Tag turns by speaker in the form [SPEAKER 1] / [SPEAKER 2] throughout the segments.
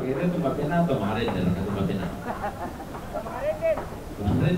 [SPEAKER 1] porque eso es tu patena, tomaré, no tu
[SPEAKER 2] patena. Tomaré,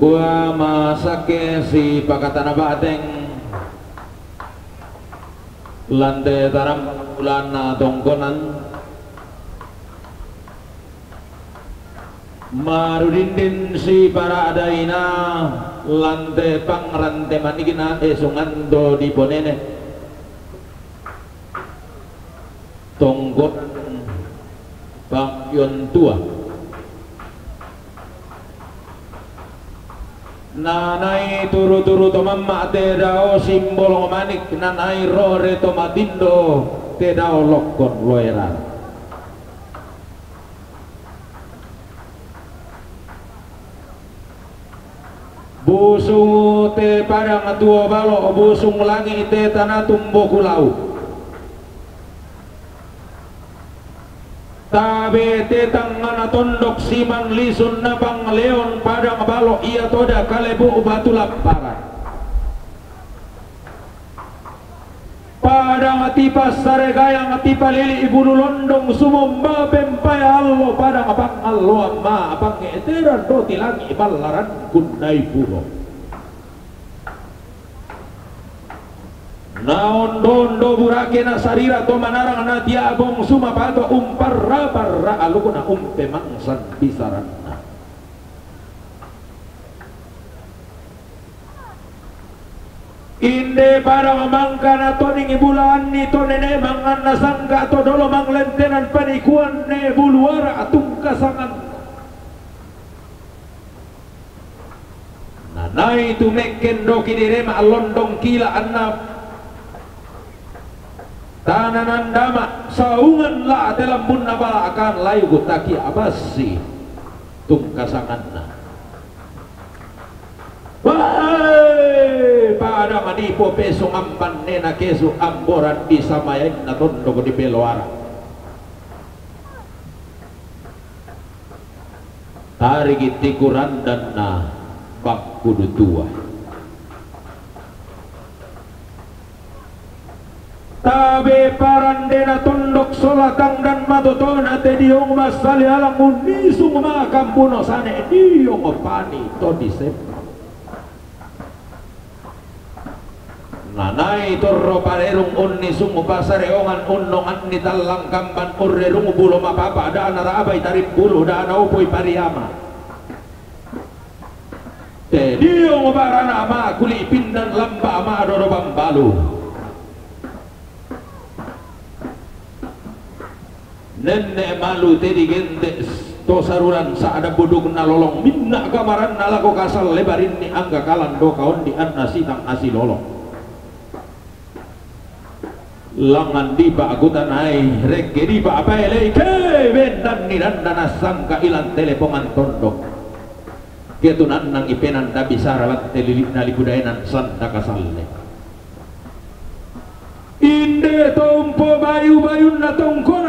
[SPEAKER 2] Kukua masake si pakatana bateng Lande taram bulan na tongkonan. Marudindin si para adaina Lante pangrante manigina esungando di ponene. Tongkonan Bang tua Nanay turu-turu to mamma te dao simbol manik nanay rore te dao lokkon loera. Busung te padang tua balo busung langi te tanah tumbo kulau Tabe tetang ngana tondok siman lisun nabang leon padang balo. Ia toda kalebu batu lamparan Padang atipa sare gayang atipa lili ibu londong sumomba bempai allo padang abang allo amma abang eteran do tilangi balaran kundai puro naon dondo burake na sarira to manarang na diabong sumapato umparra barra aluko na umpe mangsan bisaran na. Inde parang mangka na to ning ibulan nito nene mangan na sangga to dolo manglentenan panikuan ne buluara atung kasangan. Nanay tumekken do kinirema alondong kila annap tananan dama saungan la dalam bunna bala akan layu gutaki abasi tung kasangan na Bae pada manipo peso ampan nena keso amboran bisa mayain na tondo di beloara. Tarik tikuran dan na bak kudu tua Tabe parandena tondok solatang dan matotona te diong masali alang unisung makam puno sane diong opani to disep. Nanay torro parerong unni sungo pasareongan unnongan ni talang kampan urrerong bulo mapapa daan narabay tarip bulo daan upoy pariyama te diong barana ma kuli pindan lamba ma adoro bambalu nenne malu tedi gente to saruran sa ada buduk na lolong. Minna kamaran na lako kasal lebarin ni angga kalan do kaon di anna sitang asi lolong. Langan di ba agutan ay regge di ba apa ele ke bendan ni randa na sangka ilan telepongan tondok ketunan nang ipenan da bisa ralat telilik na lipudaenan santa kasalle inde tompo bayu-bayun na tongkonan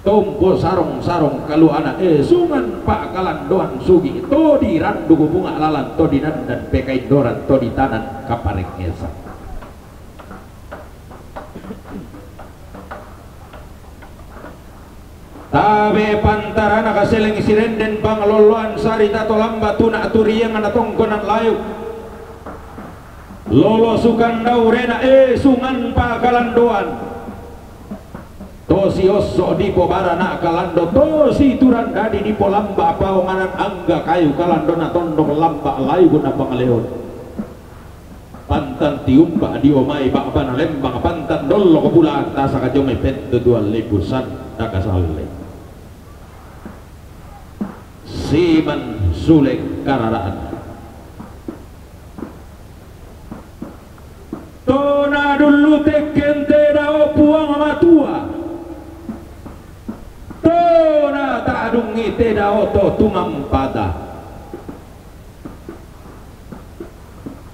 [SPEAKER 2] tompo sarong-sarong kalu anak eh sungan pak kalandoan sugi. To di randu bunga lalan to di dan pekai doran to di tanan kaparek ngesak Tabe pantarana kaseleng sirenden pangloloan sarita tolamba tuna aturiang anatongkonan layu. Lolo sukan daurena eh sungan pa kalandoan Tosi osso di pobarana kalando. Tosi turan dadi di polamba paonganan angga kayu kalandona tondok lamba layu guna pangaleon. Pantan tiumba di omai bakbana lembang pantan dollo kebulaan tasa kajome pente dua libusan takasalle siman sulek kararaan. Tona dulu teken te dao puang teda oto tumampada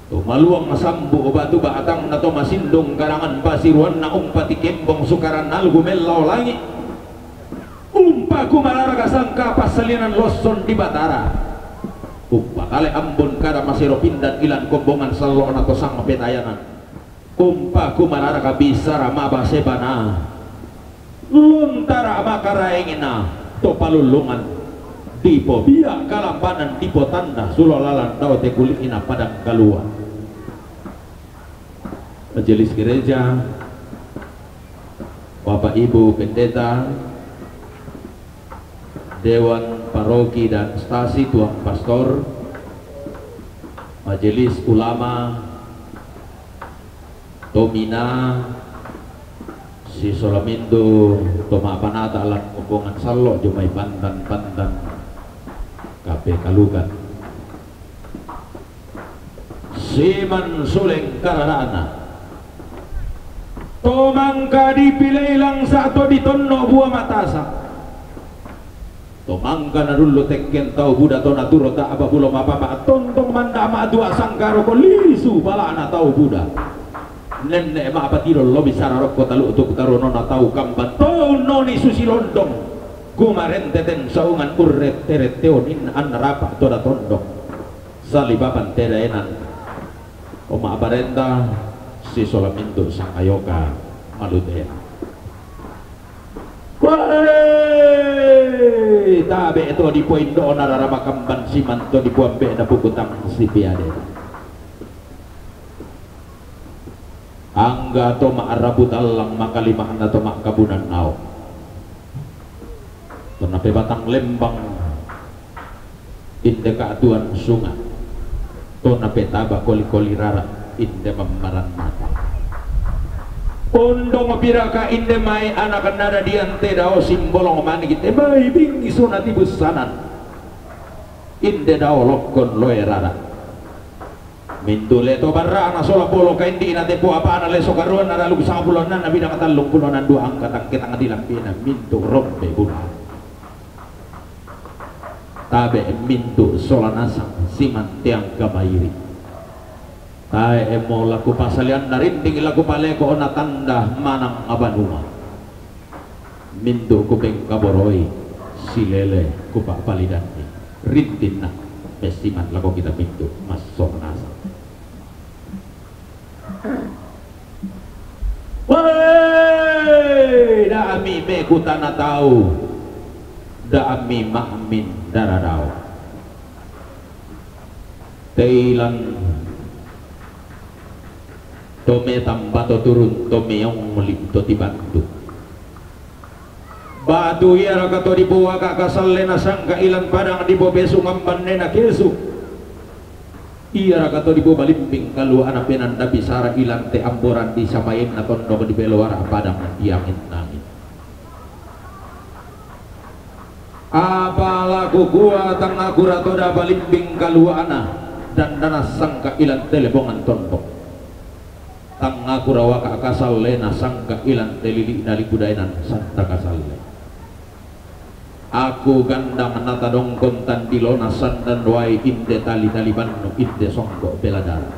[SPEAKER 2] Tumaluang masambu batu batang na to masindong karangan pasiruan na umpati kembong sukaran algumellaw langit umpa kumalarga sangka pasalinan loson di batara. Umpa kale ambon kada masiro pindan ilan kombongan salo na to sang petayanan. Umpa kumalarga bisara maba sebana luntara makaraengina to palulungan tipo biak kalampanan tipo tanda sulolalan tau te ina padang kaluar majelis gereja Bapak Ibu Pendeta Dewan Paroki dan Stasi Tuan Pastor Majelis Ulama Tomina si Solamindo Toma Panata hubungan salo Jumai Pantan-Pantan kabeh kalugan. Siman suleng karana tomangka dipilih lang satu ditonno buah matasa na dulu tekken tau buda to naturo tak apa bulo mapapa tontong manda ma dua sangkaro ko lisu bala na tau buda nenek ma apa tiro lo bisa rokko talu untuk taruno na tau kamban to noni susi londong. Gumaren teten saungan urret teret teonin an rapak toda tondok salibaban teda enan. Oma aparenta si solamindo sang ayoka malutea Wai tabe itu di poin do nararama kamban si manto di buambe na bukutang si piade Angga to ma'arabut allang makalimahan na to makabunan nao. Tenape batang lembang inde keaduan sungai Tonape taba koli-koli rara inde memaran mata. Pondong piraka inde mai anak nada diante dao simbolong mani kita mai bingi sunati busanan. Inde dao lokon loe rara Mindule to barra na sola polo kain di nate po apa na leso karuan na lalu sa pulon na nabi na katalong pulon na angkat ang kitang adilang pina minto rompe bulan tabe mintu solanasang siman tiang kamairi tae emo laku pasalian narinting laku paleko ona tanda manang abanuma mintu kupeng kaboroi silele kupak palidanti rintin na pesiman laku kita mintu mas solanasang Woi, dah ami kutana tahu. Da'ami ma'min daradao teilan tome tambato turun tome yang melipto tibantu batu iya rakato di buwa kakasallena sangka ilan padang di bo besu ngambanena kesu iya rakato di buwa balimping kalu anak penanda bisara ilan te amboran di samain na tondo di beluara padang diamin nangin. Apalaku gua tang aku ratoda balimbing kaluana dan dana sangka ilan telebongan tontok tang aku rawaka kasal lena sangka ilan telili dari budainan santa kasal aku gandang nata dongkon dilona sandan wai inde tali tali bannu inde songko beladara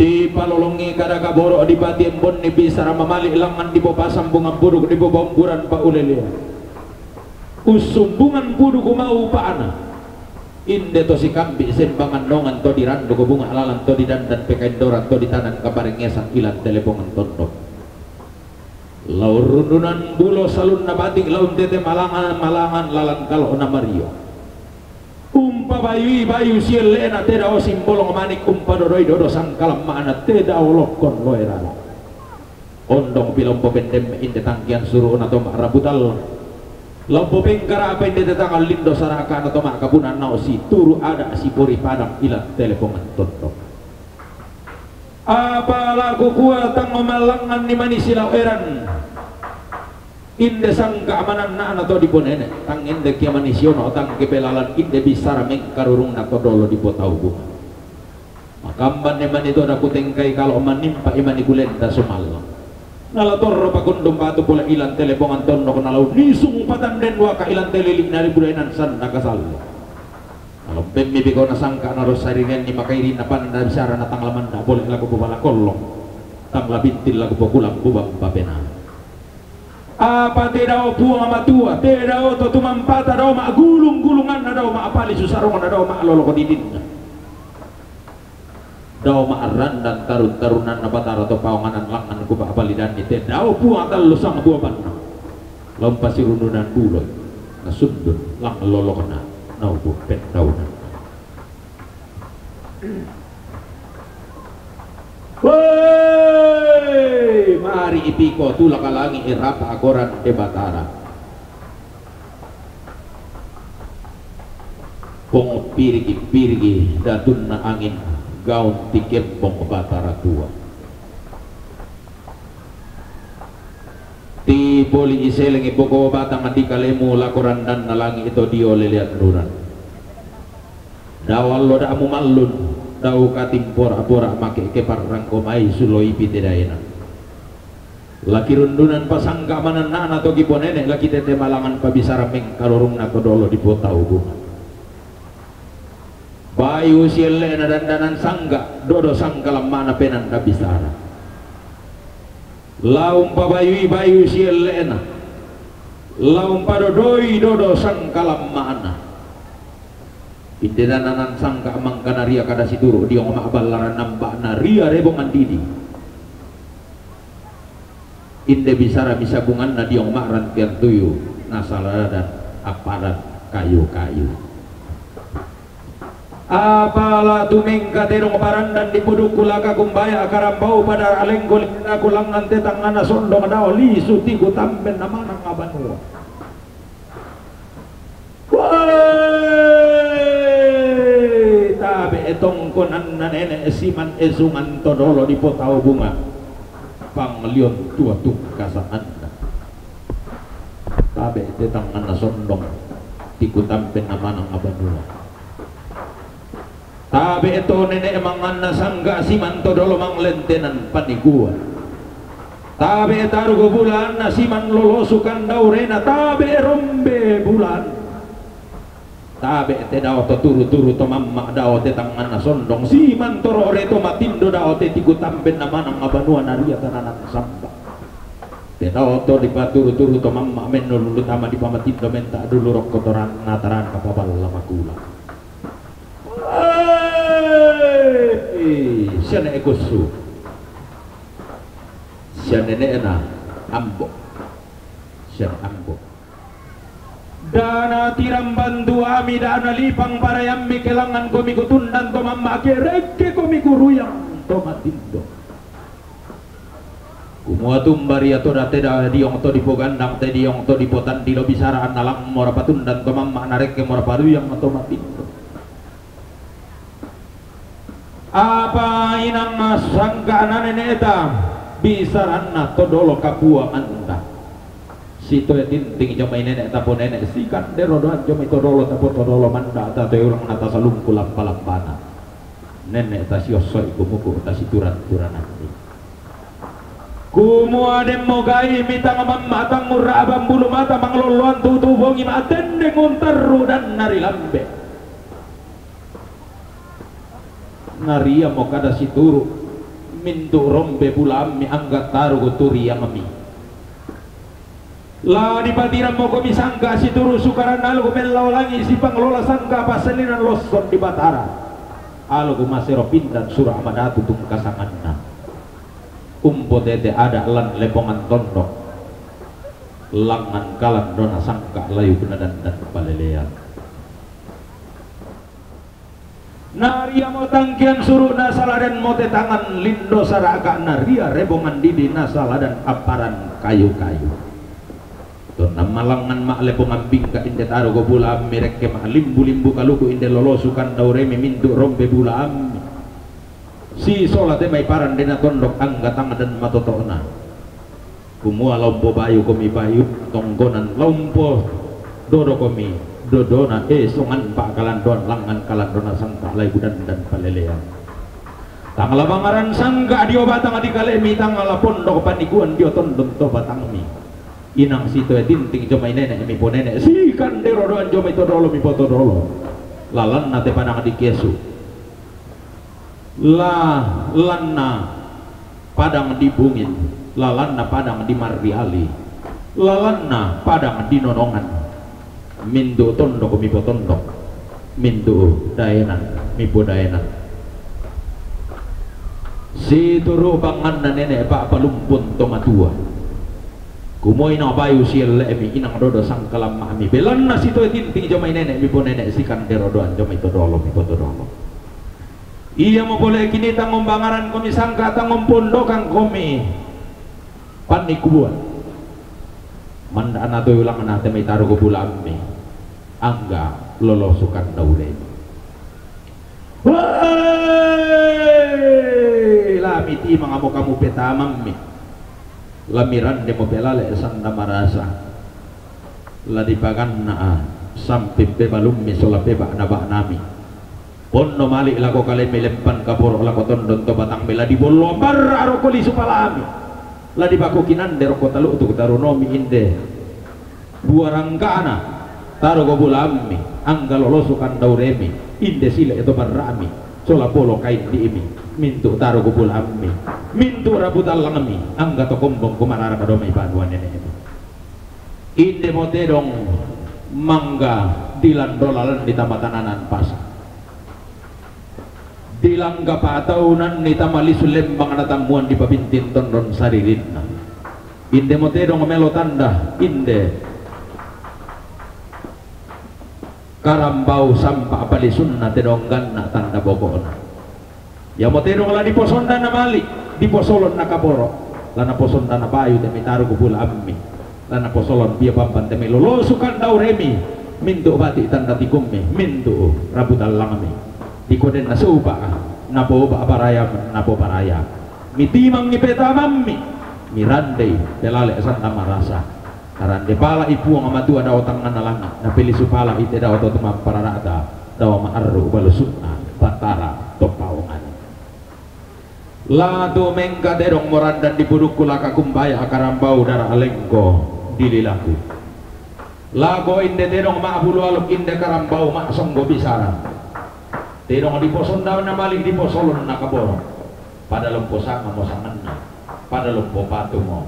[SPEAKER 2] di palolongi kada kaboro di pati embon ni bisa ramamali langan di bawah sambungan buruk di bawah buran pa ulelia usumbungan pudu kumau paana inde to si kambi sembangan nongan to dirandu bunga alalan to didandan pekain doran to ditanan kabareng ngesan ilan telepongan tondok laur rundunan bulo salun nabatik laun tete malangan malangan lalan kalau na mario. Umpa bayu bayu siel lena teda o simbolong manik umpa dodoi dodo sangkalam mana teda o lokon loerala ondong pilompo pendem inde tangkian suruh na to marabutal Lampu pengkara apa yang datang lindo sarakan atau mak kabunan nau si turu ada si puri padang ilat telepon tontok. Apa laku kuatang memalangan ni mani silau eran? Inde sang keamanan na atau di ponene tang inde kia manisiono tang kepelalan inde bisara mengkarurung na kodolo di potau bunga makamban eman itu ada kutengkai kalau menimpa iman ikulenda sumalang nalatorro pakundum batu pula ilan telepongan tondo ko nalaw nisung patan den waka ilan nari budayanan san nakasal kalau pembibi ko nasangka na rosaringan ni makairi na pan na bisara na tanglaman na boleh lagu bubala kolong. Tangla bintil lagu kulang bubang papena apa tidak buang ama tua? Tidak to tumampata daw ma gulung gulungan na daw ma apali susarong na daw ma lolo didin. Daw maaran dan tarun tarunan na batara to pawanganan langan apalidan ni. Te daw buang tal lusang buaban na lompas rununan buloy na sundun lang lolo ko na na upo pet daw na Woi, mari ipiko tulak kalangi irapa akoran de batara. Pong pirigi pirigi datun na angin gaun tiket pong batara tua. Ti poli iseleng iboko batang adi kalemu lakoran dan nalangi itu dio leliat nuran. Dawal lo da amu malun daw katimpor apora make ke parang komai suloi pitedayana laki rundunan pasangga manan nana to giponene laki tete malangan pabisara meng kalorong na kodolo di pota hubungan bayu sielle na dandanan sangga dodo sangka lamana penan kabisara laum pabayui bayu sielle na laum padodoi dodo sangka lamana Indena sangka amang kanaria kada situru dia ngoma balaran nambak naria rebongan didi. Inde bisara bisa bungan na dia ngoma rantian tuyu nasala dan aparat kayu-kayu. Apala tuming katerong parandan di puduk kulaka kumbaya karambau pada alenggo lina kulangan tetang ana sondong dao lisu tigu tamben nama nang abanua. Woi, tabe etong konan na nene esiman esungan todolo di potau bunga. Panglion tua tuk kasaan. Tabe tetang ana sondong tikutampen nama nang abanua. Tabe ito nene emang ana sangga siman todolo mang lentenan paniguan. Tabe tarugo bulan na siman lolosukan daurena tabe rombe bulan. Tabe te dao to turu turu to mamma dao te tangan sondong si mantoro ore to matindo dao te tigu tamben na manang abanua naria tananan samba. Te dao to di paturu turu to mamma menno lulu tama di pamatindo menta dulu rok kotoran nataran kapabal lama kula siya na ekosu siya nene na ambo siya na ambo dana tiram bantu ami dana lipang parayam mi kelangan komi kutundan to mamma kereke komi kuruyang to matindo kumua tumbari ato date da diong to dipogandang te diong to dipotan di lobisara analang mora patundan to mamma nareke mora paruyang to matindo apa inang sangka nene eta? Bisaranna to dolo kapua anta sito ya tinting jomai nenek tapo nenek sikan dero doan jomai todolo tapo todolo manda. Te ulang nata salung kulam palampana nenek ta sioso iku muku ta situran turanan kumu adem mogai mitang matang murra abam bulu mata mangloloan naria mo kada situru mintu rombe bulam mi anggat taru guturi yang mi. La di patiran mo kami sangka si turu sukaran alo kumelaw langi si panglola sangka pasalinan loson di batara. Alo kumasero pindan surah amadatu tung kasanganna. Umpo tete ada lan lepongan tondok langan kalan dona sangka layu dan dan palelean Naria mo tangkian suruh nasala dan mote tangan lindo saraka naria rebongan didi nasala dan aparan kayu-kayu. To na malangan maale po ngambing ka inde taro go bula ammi rekke ma limbu limbu kaluku inde lolosukan daure mi mindu rombe bula ammi si solate may paran dina tondok angga tanga dan matotona kumua lompo bayu komi bayu tonggonan lompo dodo komi dodona eh songan pa kalandon langan kalandona sangka lai budan dan palelean. Tangala bangaran sangga dio batang di kalemi tangala pondok panikuan dio tondon to batang mi. Inang sito e tinting jomai nenek mi po nenek. Si kandero doan jomai to dolo mi poto dolo. Lalan nate panang di kesu. La lanna padang di bungin. Lalanna padang di marbiali lalanna padang di nonongan mindu tondok mi po tondok. Mindu daenan mi po daenan. Si turu bangan na nenek pak palumpun to matua kumoy na bayu siya lemi inang dodo sang kalam mami belan na si to tinting jomay nenek mi po nenek si kandero doan jomay to dolo mi po to dolo. Iya mo boleh kini tangong bangaran kami sangka tangong pondokan kami panikubuan manda na to ulang na te may taro ko angga lolosukan lamiti mga mo kamu petamam mi. Lamiran de mo pelale sanda marasa. La dipagan na sampai pe balum mi sola pe ba na ba nami ponno mali lako kale melempan kaporo lako tondon to batang bela. Di bollo bar aro koli supalami la di bako kinan de roko talu tu tarunomi inde. Buarangkana taro go bulami angga lolosukan dauremi inde sila itu barrami sola polo kain di imi mintu taro kubul ammi mintu rabut alangami angga to kombong kumanara kadomai paduan ini inde motedong mangga dilan dolalan di tamatananan pasar dilangga pataunan ni tamali sulembang natamuan di papintin tondon saririnna. Inde motedong melo tanda. Inde karambau sampah bali sunna tedonggan na tanda bokon ya mo tedong la di posonda na mali di posolon na kaboro. Lana posonda na bayu te mitaru kubul ammi. Lana posolon biya pampan te lolo sukan daw remi mintu bati tanda tikummi mintu rabutal langami di koden na suba na po ba baraya na po baraya mitimang ni petamammi mirandei pelale santa marasa Karan de pala ipu ang amatu ada otang lang na pili supala ite da oto tumam pararata daw maaru balusuna batara topaungan. Lado mengka derong morandan di buduk kulaka kumbaya akarambau dara alengko dililaku Lago inde derong maabulu aluk inde karambau mak songgo bisara Derong di poson daw na malik di posolon na kaboro Pada lompo sama mo sangan na Pada lompo patu mo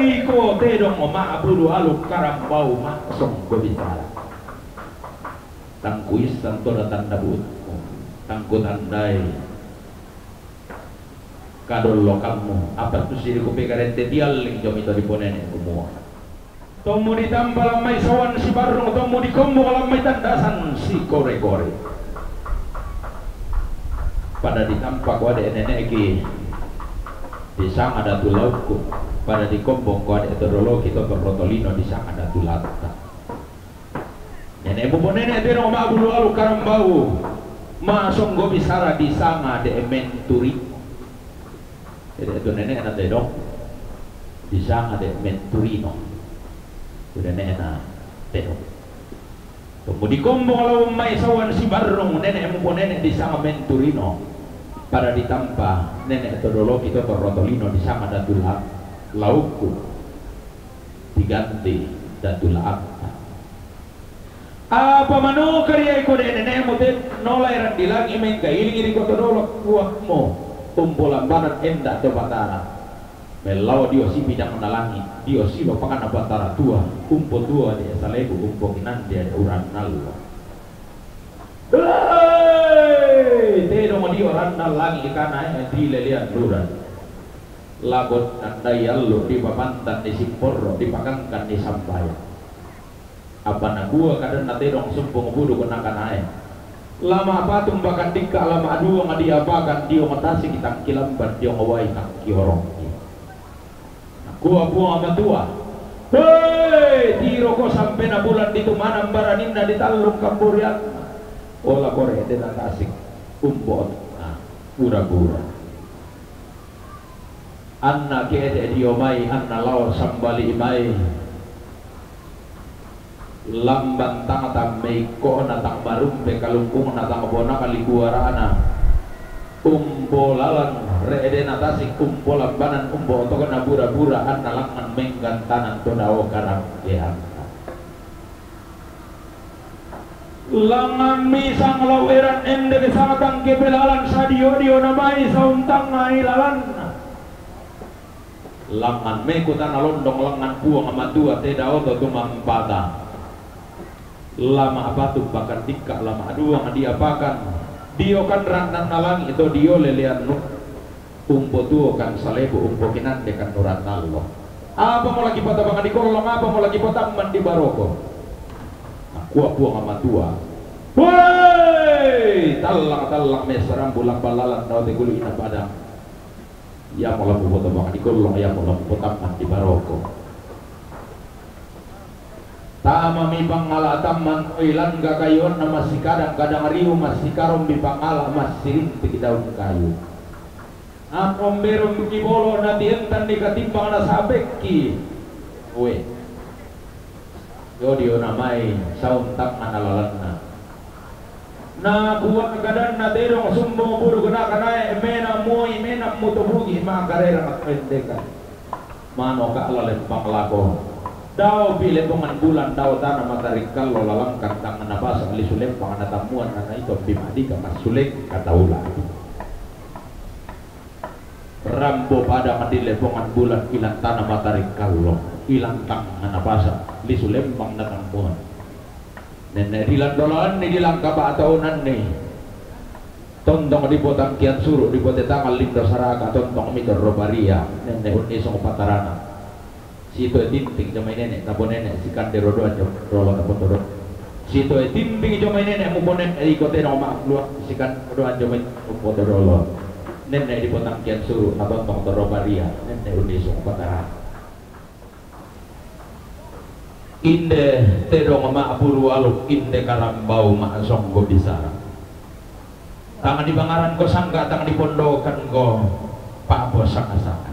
[SPEAKER 2] Iko tedong mo maabulu aluk karambau maksong gobitara. Tangkuis tanto na tandabut. Tangko tandai. Kadol lokalmu. Apa tu siri ko pekarente dialing jom ito di ponene kumuha. Tomo ditambal may sawan si barong, tomo di kombo kalam may tandasan si kore-kore. Pada ditampak wade neneki di sang ada tulauku pada di kombong ko ada etodologi to rotolino di sang ada tulata nenek bubu nenek dia nama bulu alu karambau masong go bisara di sang ada ementuri jadi itu nenek ada dong. Di sang ada menturino itu nenek na tedong Kemudian kombong kalau mai sawan si barong nenek bubu nenek di sang menturino pada ditampa nenek todolo itu torotolino di sama datula laukku diganti datula apa apa manu karya iko de nenek mo nolai ran dilang imen ka iling iri ko todolo kuak mo tumpulan banan enda to batara melau dio si bidang nalangi dio si lo pakan batara tua kumpo tua dia saleku kumpo kinan dia uran nalwa modi orang lagi kana di lelian luran lagot andai allo di papantan di simporo di pakangkan di sambaya apa na gua kadang nate dong sumpung budu kena kana e lama apa tumbakan dika lama dua ngadi apakan dia matasi kita kilamban dia ngawai tak kiorong gua buang sama tua. Hei, tiro ko sampai na bulan dito manang baranin na ditalong kamburian ola kore de na tasik umpot nah pura-pura. Anna ke ede diomai anna law sambali imai. Lamban tangata meiko na tang barumpe kalungkung na tang bona kaliguarana umpo lalang reede na tasik umpo lambanan umpo otoko na bura-bura an nalangan menggantanan todawo karang ya langan misang laweran ende kesangatang kepelalan sadio dio namai sauntang ngai lalan. Langan mekutan alondong langan buang amatua teda oto tumang pada lama apa tuh bahkan tika lama dua dia bahkan dio kan randan nalang itu dio lelian nu. Umpo tuo kan salebu umpo kinan dekan nuran nallo apa mau lagi pada bahkan di kolong apa mau lagi pada mandi baroko aku aku sama tua. Woi, talang talang mesram bulan balalan tau tegulu ina padang. Ya mau lagu foto bahkan di kolong ya mau lagu foto mandi baroko Tama mi pangala taman ilan ga kayon na masih kadang-kadang riu masih karom mi pangala masih rintik daun kayu. Apom berom ki bolo na dientan di katimbang na sabek ki. Yo dio namai saun tak manalalan na. Na kuwa kadan na terong sumbo buru guna kanai mena moi mena mutubugi ma karera kat pendekan. Mano ka alalen panglako daw pili pengan bulan daw tanah matahari kalau lalang kantang nabas ali sulek pangana tamuan karena itu bimadi ke mas sulek kata ulah rambo pada madile pengan bulan ilang tanah matahari kalau ilang tang nabas li sulek pangana tamuan nenek dilan dolan ni dilang kaba tahunan nih tontong di potang kian suruh di potang tanggal lintas saraka tontong mitor robaria nenek unisong patarana. Sito timping jomay nenek tapo nenek si kande rodo aja rolo tapo todo sito timping jomay nenek mo nenek ay kote na umaak luwa si kan rodo aja may upo rolo nenek di potang kian suru natontong toro baria nenek unisong patara inde tedong ma apuru aluk inde karambau ma songgo bisara tangan di bangaran ko sangga tangan di pondokan ko pak bos sanga-sanga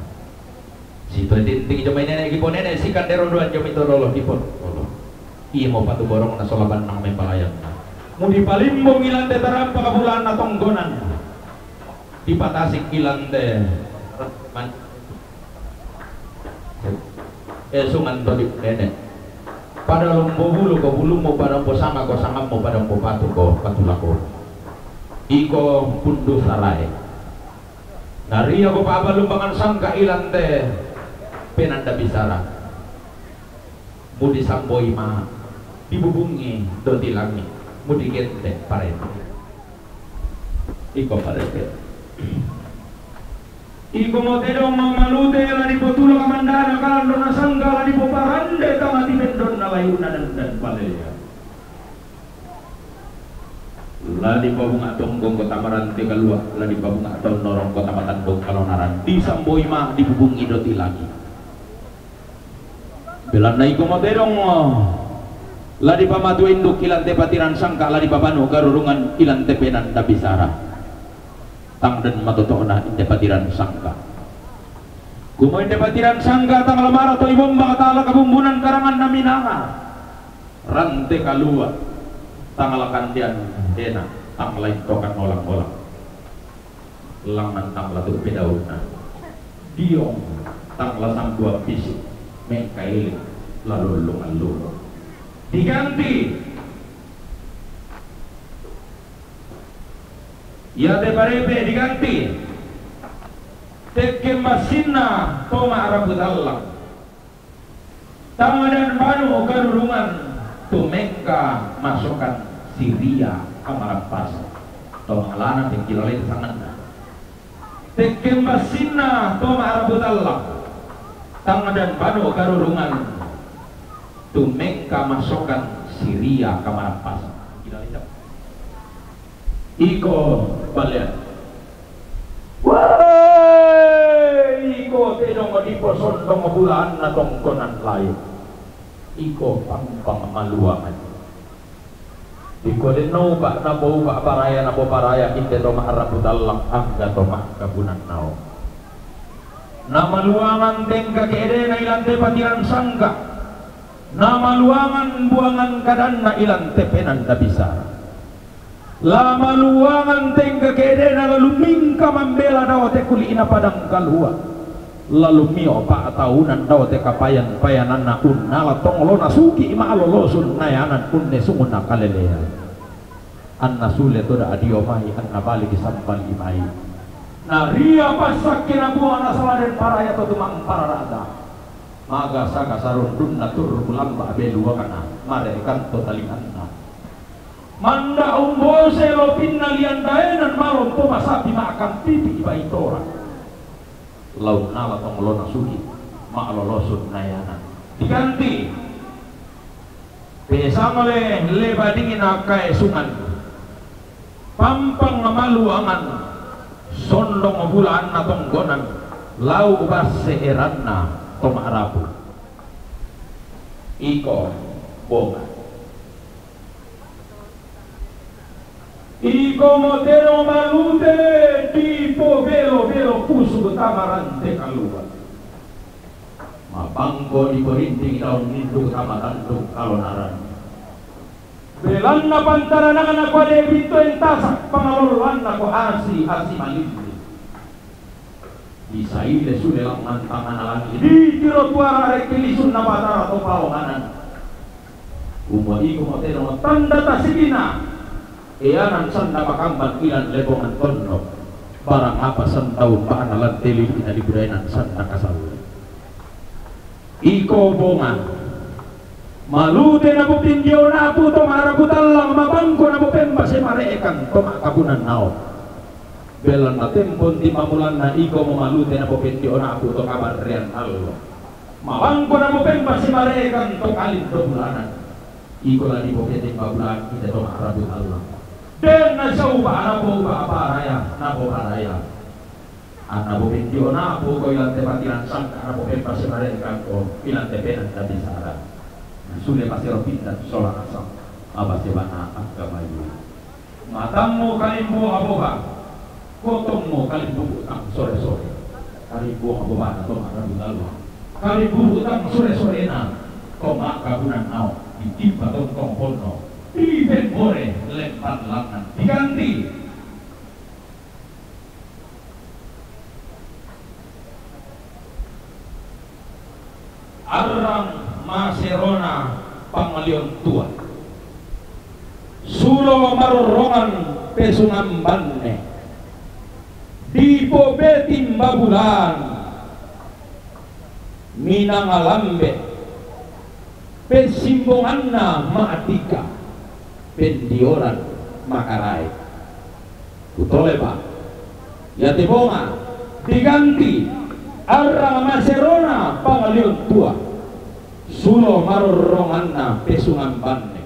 [SPEAKER 2] si tinting jomay nenek gipon nenek si kandero doan jomay tololo gipon iya mau patu borong na solaban nang may palayang mau dipalimbong ilan de tarampa kabulan na tonggonan. Dipatasik ilan de man esungan to di nenek pada lombo bulu ko bulu mo pada po sanga ko sanga mo pada po patu ko patulako iko pundu sarai Nari ako pa lumbangan sangka ilan teh penanda bisara mudi samboi ma dibubungi doti langi mudi gente parete iko parete iko motero mamalute la di potulo kamandana kalando na sangga la di poparande kamati bendon na layuna dan dan paleya ladi babung atong gong kota marante kalua. Ladi babung atong norong kota matandong kalonaran di samboi ma dibubungi doti lagi. Bilang naik kumaterong ladi pamatu induk ilante patiran sangka. Ladi papanu garurungan ilante penan dabisara tang dan matotona inde patiran sangka kumo inde patiran sangka tang lamara to ibom bakatala kabumbunan karangan naminanga. Rante kalua tang alakandian dena tang lain tokan olang-olang langan tang latu pedauna. Diong tang lasang dua pisik mengkaili lalu lungan diganti ya te parepe diganti. Tekke masina toma arabut Allah dan banu garurungan tumengka masukkan Syria pas toma lana tinggilalin sangan tekke masina toma arabut Allah tangan dan banu karurungan tumeka masokan Syria kamarapas iko balian Wah, iko tedong di poson dong bulan na tongkonan lain iko pang pang maluangan iko din no ba na bo ba paraya na bo paraya inte to maharap dalang angga to kabunan nao nama luangan tengka keede na ilante patiran sangka. Nama luangan buangan kadanna ilan tepenan da bisa lama luangan tengga kedena lalu mingka membela dawa te kuli ina padang kalua. Lalu mio pa tahunan dawa te kapayan payanan na unna la tonglo na suki ima alolosun nayanan unne sunguna kalelea anna sule toda adio mai anna balik sampal imai na ria pasak kina buana saladen paraya to tumang pararada maga saka sarun dunna tur kulamba belu wakana. Mare kanto talinganna manda umbose lo pinna liandaenan to masapi makam pipi baitora lau nala tong lona suki ma lolosun nayana diganti. Pesamale lebadingin akai sungan. Pampang malu angan. Sondong bulan na tonggonan lau basse eranna tomarabu iko bonga iko motero malute tipo velo velo pusu tamarante kalua mabangko di korinting daun nindu tamarandu kalonaran Belanna pantara na anak ko de bito en tasak pangaloluan na ko asi asi malindi. Isa ile sule lang mantangan lagi di tiro tuara rekilisun na batara to pawanganan. Umai ko mate no tanda ta sigina. Iyanan sanda makamban ilan lebongan tondo. Barang apa sentau paanalan teli ina di budayanan sanda kasal. Iko bongan. Malute na bupindio na po to marabutan lang mabangko na bupemba si mareekan to makabunan nao. Belan na tempon di mamulan na iko mo malute na bupindio na po to kabarrian allo mabangko na bupemba si mareekan do bulanan iko na di bupindio mabulan kita to makarabut Allah den na siya uba na po uba aparaya na po paraya Ana bupindio na po ko ilang tepatilan sangka na bupemba si mareekan ko ilang tepenan na bisara sudah pasti pindah sholat asam abah sebana agama itu matamu kalimbu aboba kotommu kalimbu utang sore sore. Kalimbu aboba atau makanan lalu kalimbu utang sore sore na koma kabunan nau ditimpa tongkong pono Iben bore lempar langan diganti. Arang Maserona pangalion tua. Sulo marorongan pesungan banne. Dipo betim babulan Minang alambe. Pesimbonganna maatika Pendioran makarai. Utole pak. Ya tibonga Diganti Arang Maserona pangalion tua sulo marorronganna pesungan banne.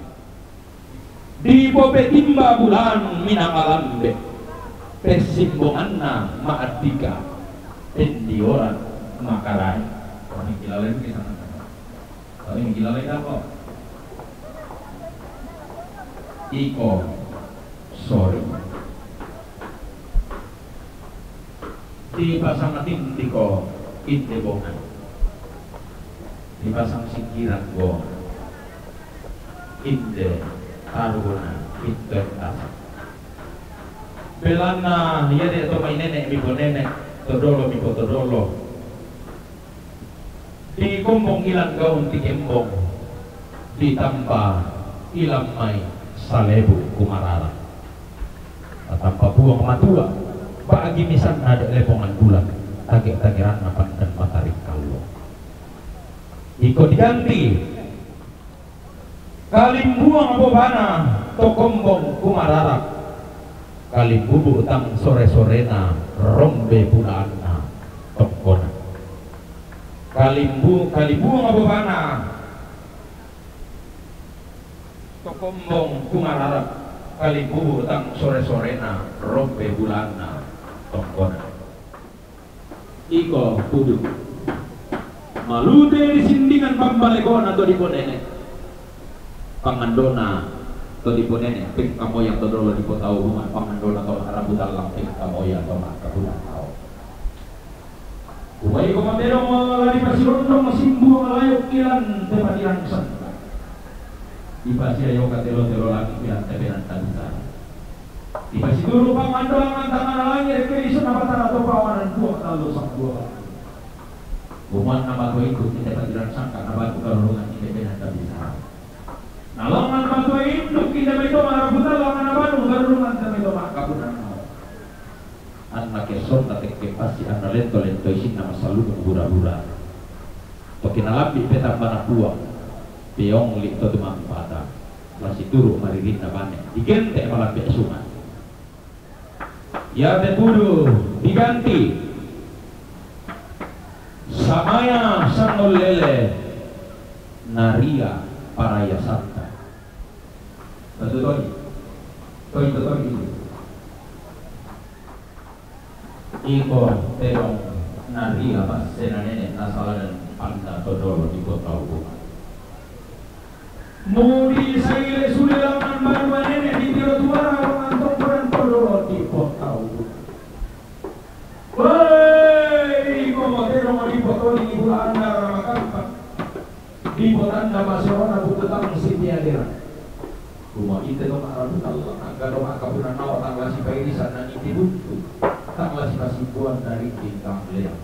[SPEAKER 2] Di bobe timba bulan minangalambe pesimbonganna maatika pendioran makarai. Ini gila sana? Kalau ini gila apa iko sorry. Di pasangatin tiko inte bongan dipasang sikiran go inde aruna intontas belana ya de to mai nenek mi nenek todolo mi todolo di kumbong ilang gaun ti kembong ditambah ilang mai salebu kumarara. Tanpa buang matua. Bagi misan ada lepongan bulan tagik-tagiran napan dan matarik kalau Iko diganti. Kalimbuang bobana tokombong kumararak kalimbubu utang sore-sorena rombe budaanna tokona kalimbu kalimbuang bobana tokombong kumararak kalimbubu utang sore-sorena rombe budaanna tokona iko kudu. Malute di sindingan pambalekon atau di ponene. Pangandona atau di ponene. Ping kamoyang atau dolo di kota rumah pangandona atau harabu dalam ping kamoyang atau maka bulan tau. Kumai ko mamerong mga pasirondong masimbu malayok ilan tempat yang santa. Di pasiayo katelo-telo lagi pilang tebenan tansa. Di pasiduro pa mandoang ang tangan kay iso na patara to pawanan buak talo sang buak. Kuman na bago itu kita patiran sangka na bago karungan kita benan tabisa. Nalangan bago itu kita beto marabuta langan na bago karungan kita beto makapunan anak kesor na tekke pasti ana lento lento isin nama salu bura-bura to kinalabi peta bana puang piong li to pada masih turu maririn na bane digente malah sungai ya tepudu diganti. Samaya sanol lele naria paraya santa betul betul betul betul iko terong nari apa senane nasala dan panda todolo di kota ubu Mudi saile di tiro tuara mantong peran todolo di kota ubu Woi, iko terong di kota di ibu anda ramakampa di kota anda masyarakat bututang siti adira Rumah itu dong arah Allah agar dong akabunan awak tanggal si bayi di sana ini buntu taklah kasibuan dari bintang beliau.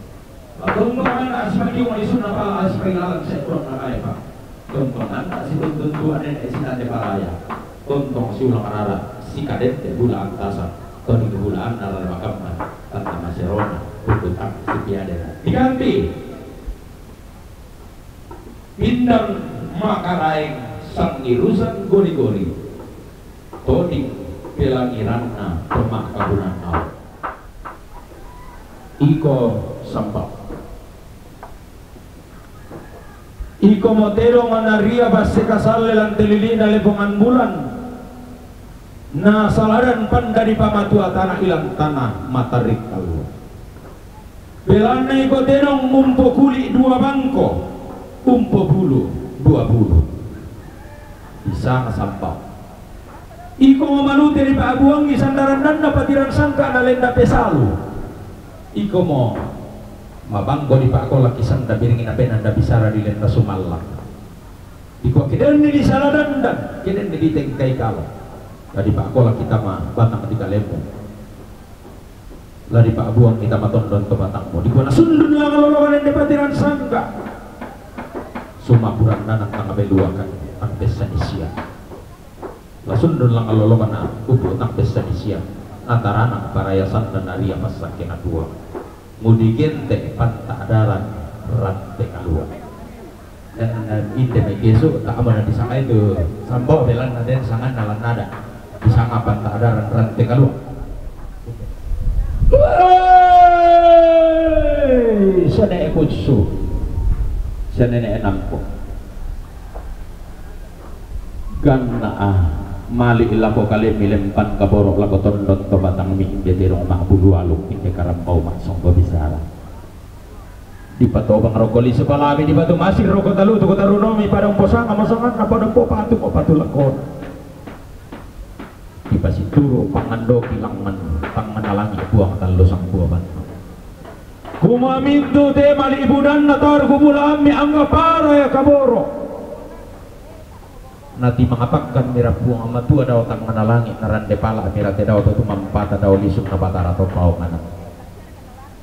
[SPEAKER 2] Lalu mana asmadi wali sunnah pala asmadi lalang sekron na kaya pa. Tontonan na si tuntuan dan esi nade palaya. Tontong si ulang arara si kadet te bula antasa. Toni bulaan nara makamna tanta maserona pututak si piadera. Diganti. Pindang makaraeng sang irusan gori-gori. Toding pelangiranna pemakabunan awal iko sampah iko motero manaria base kasalle lan telilina lepongan bulan. Na salaran pan dari pamatua tanah ilang tanah matarik kalu belana iko tenong mumpo dua bangko umpo bulu dua bulu. Bisa sampah iko mamalute di paabuang isandaran nanda patiran sangka na lenda pesalu. Iko mo mabanggo di pako laki sanda biringin apen anda bisara di lenda sumalang iko kiden ni di saladan dan kiden ni di tengkai kala dari pako laki kita mah batang ketika lemu. Lari pak buang kita matondon ke batangmu. Di kona sundun lang lolokan yang depatiran sangka sumapuran nanak tangga beluakan ang desa isia la sundun lang lolokan upo tang desa isia antara anak parayasan dan naria masakin dua mudikin te pantadaran rante kalua dan ide me kesu tak amana di sana itu. Sambo belan naden sangan nalan nada. Di sana pantadaran rante kalua sana ekutsu sana enampo ganna ah mali ilako kali milempan kaborok lako tondot to batang mi. Jadi mak bulu aluk inde karambau mak songko bisara di pato bang rokoli sepalami di batu masih rokok talu tu kota runomi padang posang amasangan apa po patu po patu lakon di pasi turu pangando kilangan pangandalangi buang talo sang buah bantang kumamintu te mali ibudan natar kubulami angga para ya kaborok nati buang amat tua daw tang manalangit naran pala mira te daw tu mampata daw lisuk na batara to pau mana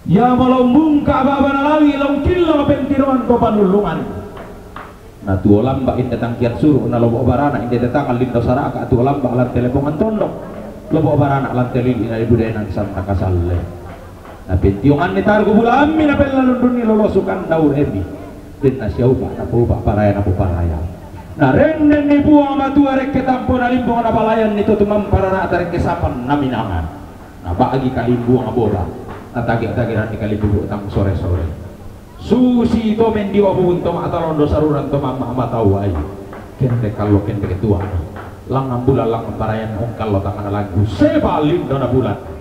[SPEAKER 2] ya malombung ka aba nalangi long kilo pentiruan to panulungan na tu lamba inde tangkian suruh na lobo barana inde tetang lindo saraka tu lamba lan telepongan tondok lobo barana lan telil ina ibu denan sama kasalle na pintiungan ni targo bulami na pelalundun ni lolosukan daur ebi siapa na pa paraya na po paraya Nah renden ni buang batu arek ketampo na limbong na palayan nito tumam para na atarek kesapan na minangan. Nah bagi kalimbuang abola. Na tagi-tagi na ni kalimbuang tang sore-sore. Susi to men diwa bunto atalondo saruran to mama matawai. Kente kalau kente ketua. Lang ambula lang parayan ong kalau tangan lagu. Sebalin dona bulan.